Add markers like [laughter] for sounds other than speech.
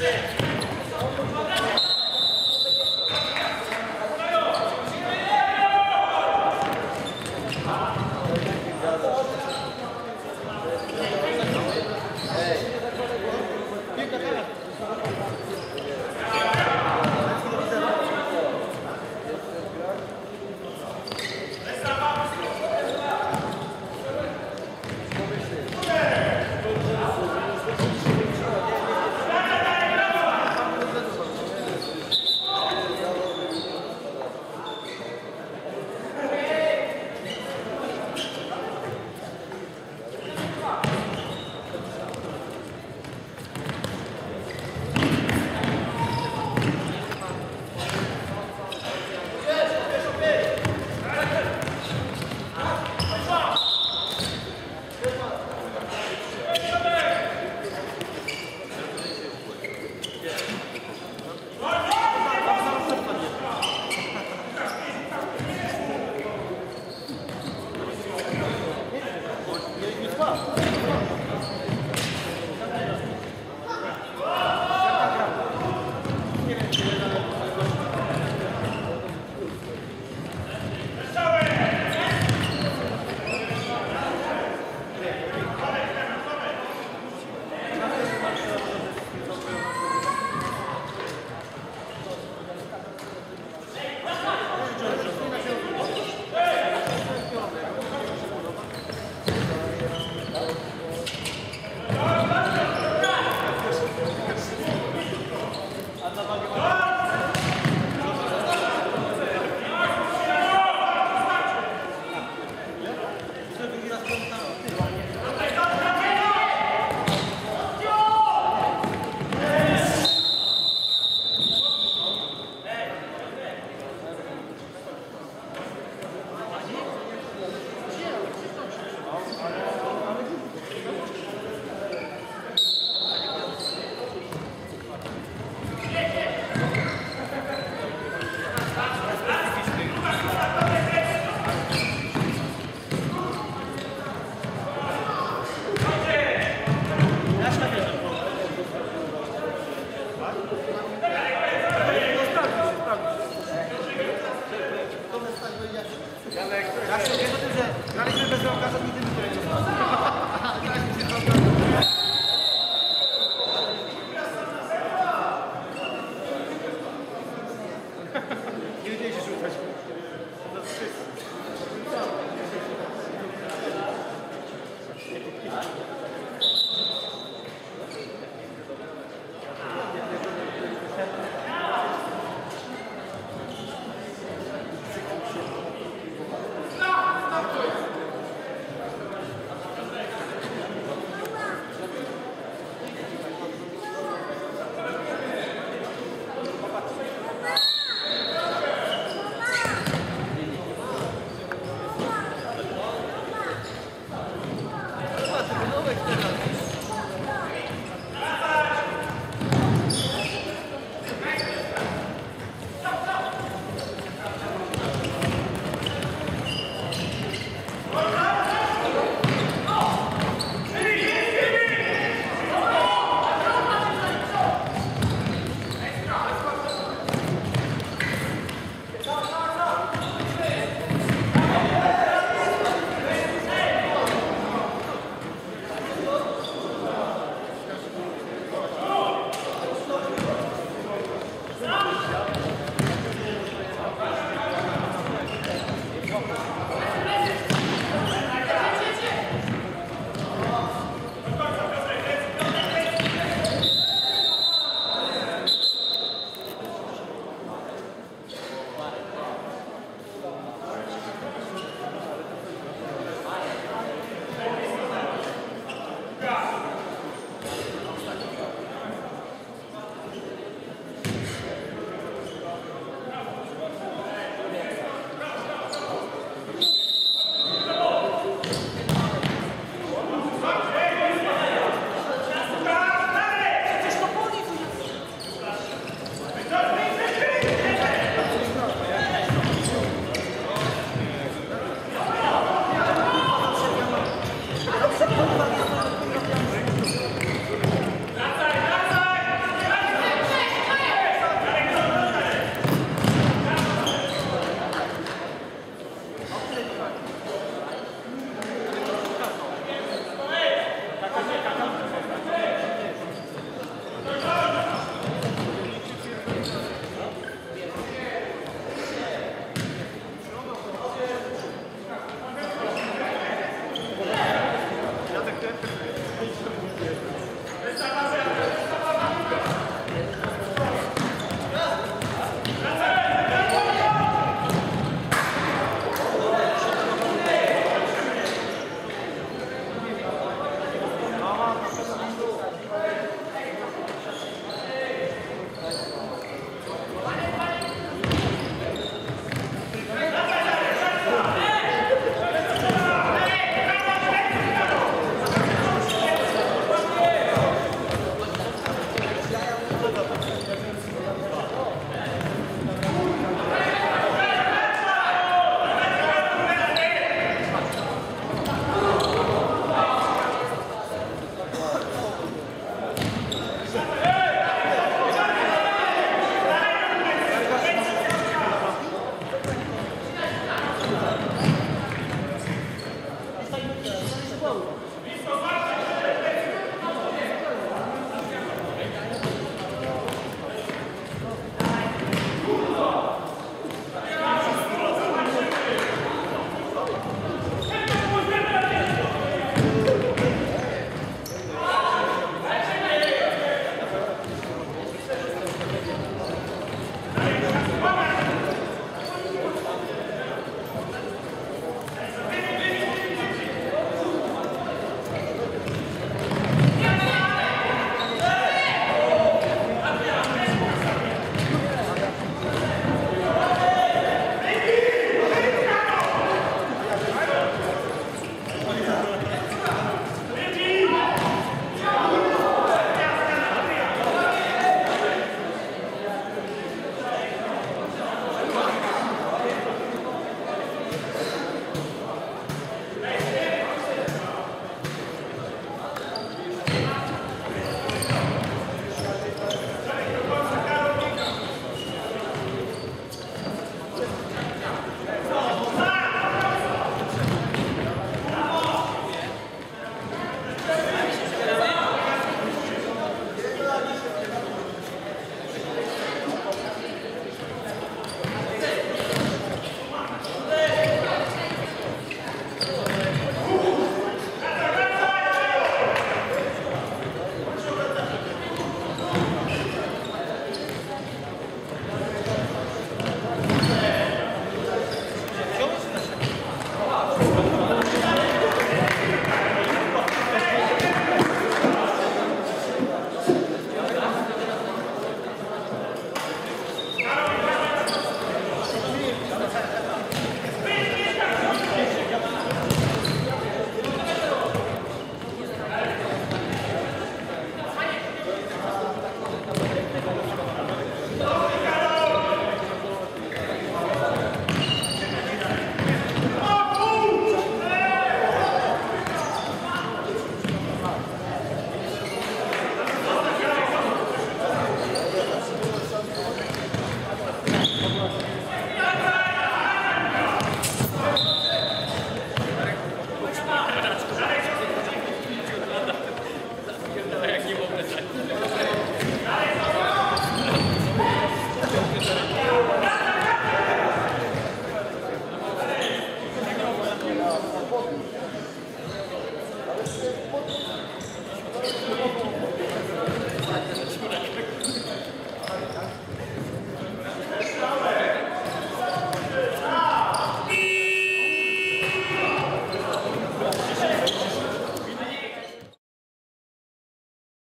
Yeah. [laughs]